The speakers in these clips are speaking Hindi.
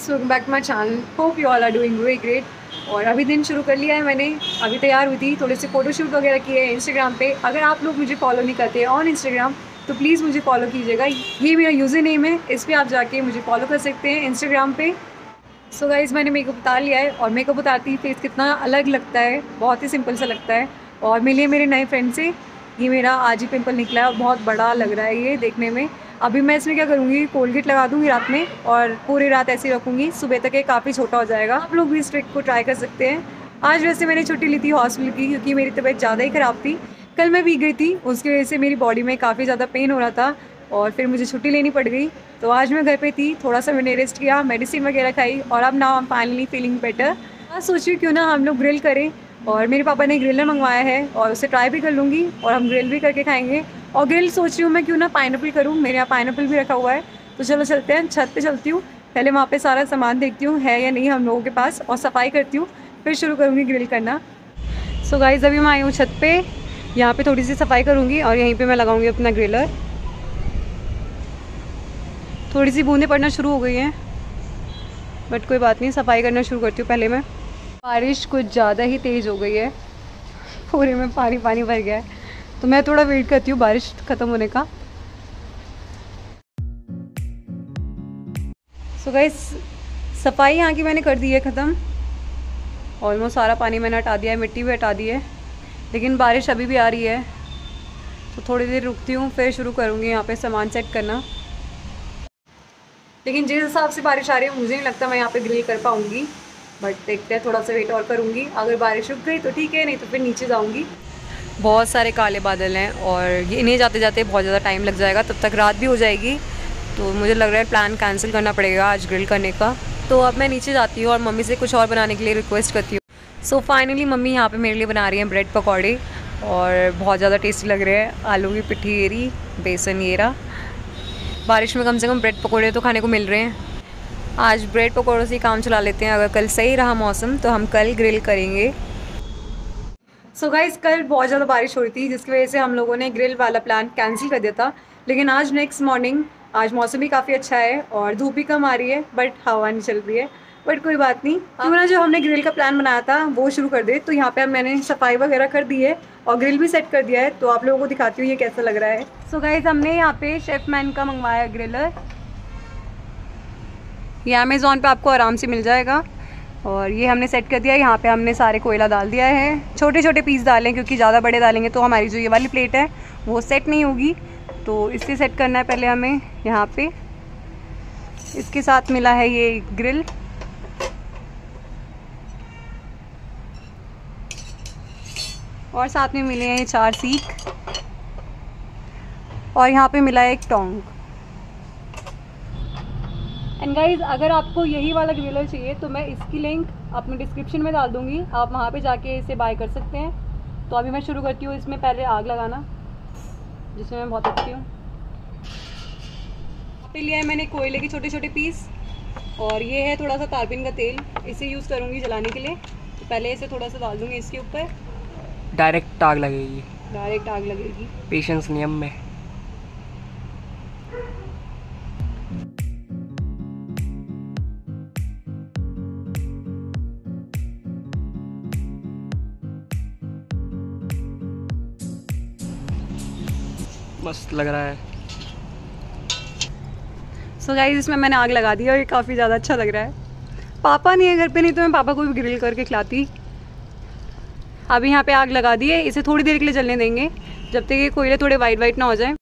Guys welcome back my channel hope you all are doing very great और अभी दिन शुरू कर लिया है मैंने, अभी तैयार हुई थी, थोड़े से फ़ोटोशूट वगैरह किए हैं इंस्टाग्राम पे। अगर आप लोग मुझे फॉलो नहीं करते ऑन इंस्टाग्राम तो प्लीज़ मुझे फॉलो कीजिएगा। ये मेरा यूज़र नेम है, इस पर आप जाके मुझे फॉलो कर सकते हैं इंस्टाग्राम पर सो गाइज़ मैंने मेकअप उतार लिया है और मेकअप उतारती फेस कितना अलग लगता है, बहुत ही सिंपल सा लगता है। और मिले मेरे नए फ्रेंड से ये मेरा आज ही पिम्पल निकला है और बहुत बड़ा लग रहा है ये देखने में। अभी मैं इसमें क्या करूँगी, कोलगेट लगा दूँगी रात में और पूरी रात ऐसी ही रखूँगी। सुबह तक ये काफ़ी छोटा हो जाएगा। आप लोग भी इस ट्रिक को ट्राई कर सकते हैं। आज वैसे मैंने छुट्टी ली थी हॉस्पिटल की क्योंकि मेरी तबीयत ज़्यादा ही ख़राब थी। कल मैं भीग गई थी, उसकी वजह से मेरी बॉडी में काफ़ी ज़्यादा पेन हो रहा था और फिर मुझे छुट्टी लेनी पड़ गई। तो आज मैं घर पे थी, थोड़ा सा मैंने रेस्ट किया मेडिसिन वगैरह खाई और अब ना फाइनली फीलिंग बेटर आज सोची क्यों ना हम लोग ग्रिल करें। और मेरे पापा ने ग्रिलर मंगवाया है और उसे ट्राई भी कर लूँगी और हम ग्रिल भी करके खाएँगे। और ग्रिल सोच रही हूँ मैं क्यों ना पाइन करूँ, मेरे यहाँ पाइन भी रखा हुआ है। तो चलो चलते हैं, छत पे चलती हूँ। पहले वहाँ पे सारा सामान देखती हूँ, है या नहीं हम लोगों के पास और सफ़ाई करती हूँ, फिर शुरू करूँगी ग्रिल करना। सो so गाइज़ अभी मैं आई हूँ छत पे, यहाँ पे थोड़ी सी सफ़ाई करूँगी और यहीं पे मैं लगाऊँगी अपना ग्रिलर। थोड़ी सी बूंदें पड़ना शुरू हो गई हैं बट कोई बात नहीं, सफ़ाई करना शुरू करती हूँ पहले मैं। बारिश कुछ ज़्यादा ही तेज़ हो गई है। पूरे में पानी पानी भर गया है। तो मैं थोड़ा वेट करती हूँ, बारिश ख़त्म होने का। सो गाइस सफ़ाई यहाँ की मैंने कर दी है ख़त्म। ऑलमोस्ट सारा पानी मैंने हटा दिया है, मिट्टी भी हटा दी है। लेकिन बारिश अभी भी आ रही है। तो थोड़ी देर रुकती हूँ, फिर शुरू करूँगी यहाँ पे सामान सेट करना। लेकिन जिस हिसाब से बारिश आ रही है, मुझे नहीं लगता मैं यहाँ पे ग्रिल कर पाऊँगी। बट देखते हैं, थोड़ा सा वेट और करूँगी। अगर बारिश रुक गई तो ठीक है, नहीं तो फिर नीचे जाऊँगी। बहुत सारे काले बादल हैं और इन्हें जाते जाते बहुत ज़्यादा टाइम लग जाएगा, तब तक रात भी हो जाएगी। तो मुझे लग रहा है प्लान कैंसिल करना पड़ेगा आज ग्रिल करने का। तो अब मैं नीचे जाती हूँ और मम्मी से कुछ और बनाने के लिए रिक्वेस्ट करती हूँ। सो फाइनली मम्मी यहाँ पे मेरे लिए बना रही हैं ब्रेड पकौड़े और बहुत ज़्यादा टेस्टी लग रहे हैं। आलू की पिट्ठी एरी बेसन येरा बारिश में कम से कम ब्रेड पकौड़े तो खाने को मिल रहे हैं। आज ब्रेड पकौड़ों से काम चला लेते हैं। अगर कल सही रहा मौसम तो हम कल ग्रिल करेंगे। सो so गाइज़ कल बहुत ज़्यादा बारिश हो रही थी, जिसकी वजह से हम लोगों ने ग्रिल वाला प्लान कैंसिल कर दिया था। लेकिन आज नेक्स्ट मॉर्निंग आज मौसम भी काफ़ी अच्छा है और धूप भी कम आ रही है बट हवा नहीं चल रही है। बट कोई बात नहीं, क्यों ना जो हमने ग्रिल का प्लान बनाया था, वो शुरू कर दे। तो यहाँ पे मैंने सफ़ाई वगैरह कर दी है और ग्रिल भी सेट कर दिया है। तो आप लोगों को दिखाती हूँ ये कैसा लग रहा है। सो so गाइज़ हमने यहाँ पे शेफ मैन का मंगवाया ग्रिलर ये अमेज़ोन पे आपको आराम से मिल जाएगा। और ये हमने सेट कर दिया यहाँ पे हमने सारे कोयला डाल दिया है। छोटे छोटे पीस डालें क्योंकि ज़्यादा बड़े डालेंगे तो हमारी जो ये वाली प्लेट है, वो सेट नहीं होगी। तो इससे सेट करना है पहले हमें यहाँ पे। इसके साथ मिला है ये ग्रिल और साथ में मिले हैं चार सीख और यहाँ पे मिला है एक टोंग। एंड गाइज़ अगर आपको यही वाला ग्रिलर चाहिए तो मैं इसकी लिंक अपने डिस्क्रिप्शन में डाल दूँगी। आप वहाँ पे जाके इसे बाय कर सकते हैं। तो अभी मैं शुरू करती हूँ इसमें पहले आग लगाना जिसमें मैं बहुत अच्छी हूँ। पे लिया है मैंने कोयले के छोटे छोटे पीस और ये है थोड़ा सा तारपिन का तेल। इसे यूज़ करूँगी जलाने के लिए। तो पहले इसे थोड़ा सा डाल दूँगी इसके ऊपर। डायरेक्ट आग लगेगी। डायरेक्ट आग लगेगी। पेशेंस नियम में। मस्त लग रहा है। सो so गाइज़ इसमें मैंने आग लगा दी और ये काफ़ी ज़्यादा अच्छा लग रहा है। पापा नहीं है घर पे नहीं तो मैं पापा को भी ग्रिल करके खिलाती। अभी यहाँ पे आग लगा दी है, इसे थोड़ी देर के लिए जलने देंगे, जब तक ये कोयले थोड़े वाइट वाइट ना हो जाए।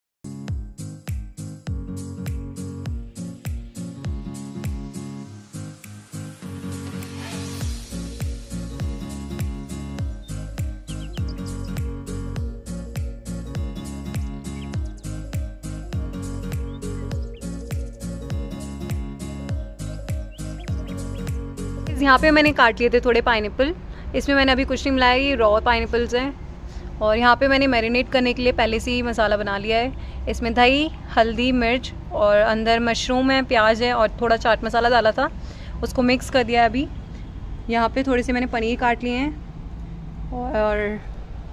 यहाँ पे मैंने काट लिए थे थोड़े पाइन इसमें मैंने अभी कुछ नहीं मिलाया, ये रॉ पाइन हैं। और यहाँ पे मैंने मैरिनेट करने के लिए पहले से ही मसाला बना लिया है। इसमें दही, हल्दी, मिर्च और अंदर मशरूम है, प्याज है और थोड़ा चाट मसाला डाला था। उसको मिक्स कर दिया है अभी। यहाँ पे थोड़े से मैंने पनीर काट लिए हैं। और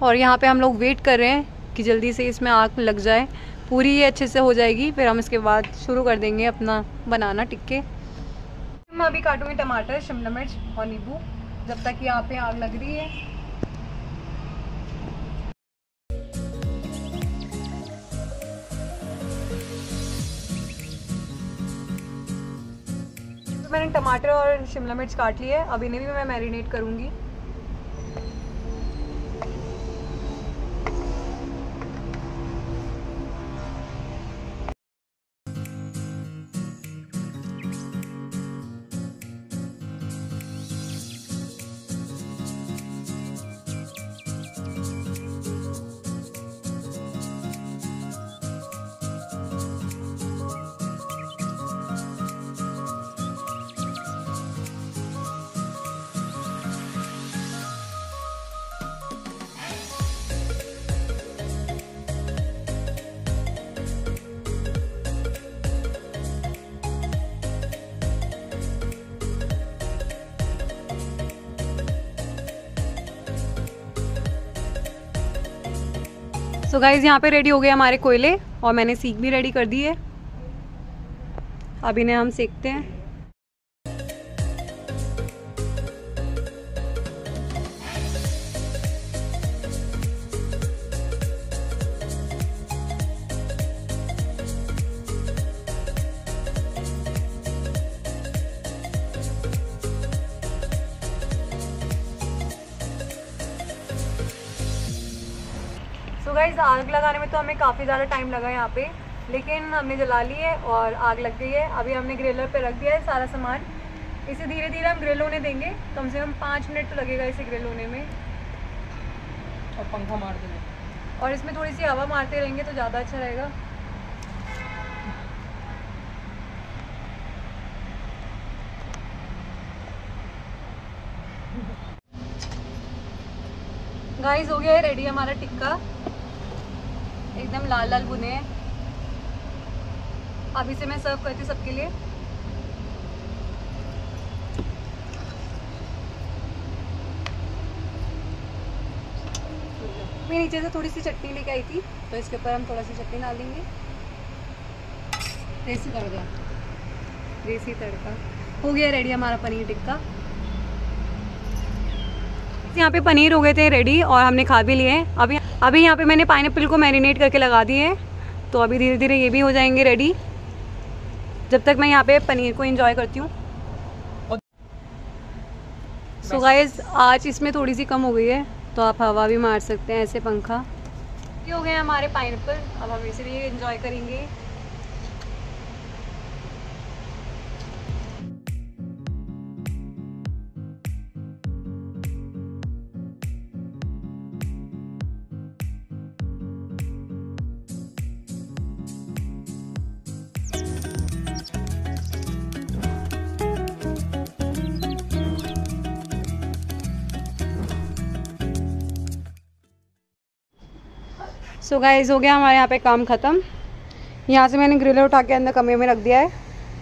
और यहाँ पे हम लोग वेट कर रहे हैं कि जल्दी से इसमें आग लग जाए। पूरी ये अच्छे से हो जाएगी, फिर हम इसके बाद शुरू कर देंगे अपना बनाना टिक्के। मैं अभी काटूँगी टमाटर, शिमला मिर्च और नींबू, जब तक यहाँ पे आग लग रही है। तो मैंने टमाटर और शिमला मिर्च काट लिया है। अब इन्हें भी मैं मैरिनेट करूँगी। सो गाइज़ यहाँ पे रेडी हो गए हमारे कोयले और मैंने सीख भी रेडी कर दी है। अब इन्हें हम सीखते हैं। गाइज़ आग लगाने में तो हमें काफ़ी ज़्यादा टाइम लगा यहाँ पे लेकिन हमने जला ली है और आग लग गई है। अभी हमने ग्रिलर पे रख दिया है सारा सामान। इसे धीरे धीरे हम ग्रिल होने देंगे। कम से कम पाँच मिनट तो लगेगा इसे ग्रिल होने में। और पंखा मार देंगे। और इसमें थोड़ी सी हवा मारते रहेंगे तो ज़्यादा अच्छा रहेगा। गाइस हो गया है रेडी हमारा टिक्का। एकदम लाल लाल भुने। हैं अब इसे मैं सर्व करती हूँ सबके लिए। मैं नीचे से थोड़ी सी चटनी लेके आई थी तो इसके ऊपर हम थोड़ा सी चटनी डाल देंगे देसी तड़का। देसी तड़का। हो गया रेडी हमारा पनीर टिक्का। यहाँ पे पनीर हो गए थे रेडी और हमने खा भी लिए। अभी अभी यहाँ पे मैंने पाइनएप्पल को मैरिनेट करके लगा दिए हैं। तो अभी धीरे धीरे ये भी हो जाएँगे रेडी जब तक मैं यहाँ पे पनीर को एंजॉय करती हूँ। सो गाइस आज इसमें थोड़ी सी कम हो गई है। तो आप हवा भी मार सकते हैं ऐसे पंखा। ये हो गए हमारे पाइनएप्पल अब हम इसे भी एंजॉय करेंगे। सो गाइस हो गया हमारे यहाँ पे काम ख़त्म। यहाँ से मैंने ग्रिलर उठा के अंदर कमरे में रख दिया है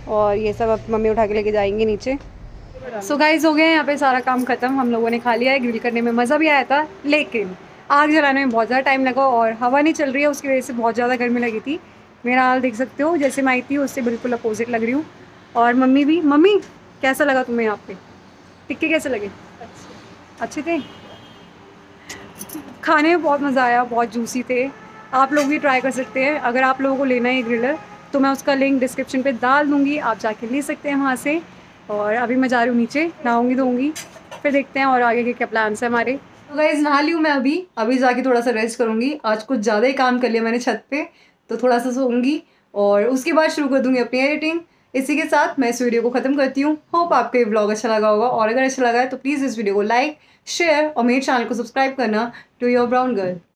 और ये सब अब मम्मी उठा के लेके जाएँगे नीचे। सो so गाइस हो गया यहाँ पे सारा काम ख़त्म। हम लोगों ने खा लिया है ग्रिल करने में मज़ा भी आया था, लेकिन आग जलाने में बहुत ज़्यादा टाइम लगा और हवा नहीं चल रही है, उसकी वजह से बहुत ज़्यादा गर्मी लगी थी। मेरा हाल देख सकते हो, जैसे मैं आई थी, उससे बिल्कुल अपोजिट लग रही हूँ। और मम्मी भी, मम्मी, कैसा लगा तुम्हें यहाँ पे? टिक्के कैसे लगे? अच्छे थे? खाने में बहुत मज़ा आया, बहुत जूसी थे। आप लोग भी ट्राई कर सकते हैं। अगर आप लोगों को लेना है ग्रिलर तो मैं उसका लिंक डिस्क्रिप्शन पे डाल दूँगी। आप जाके ले सकते हैं वहाँ से। और अभी मैं जा रही हूँ नीचे, नहाऊँगी धोऊँगी, फिर देखते हैं और आगे के क्या प्लान्स हैं हमारे। तो गाइज़ नहा ली हूँ मैं अभी। अभी जाके थोड़ा सा रेस्ट करूँगी। आज कुछ ज़्यादा ही काम कर लिया मैंने छत पे तो थोड़ा सा सोऊँगी। और उसके बाद शुरू कर दूँगी अपनी एडिटिंग इसी के साथ मैं इस वीडियो को ख़त्म करती हूँ। होप आपको ये ब्लॉग अच्छा लगा होगा। और अगर अच्छा लगा है तो प्लीज़ इस वीडियो को लाइक शेयर और मेरे चैनल को सब्सक्राइब करना टू योर ब्राउन गर्ल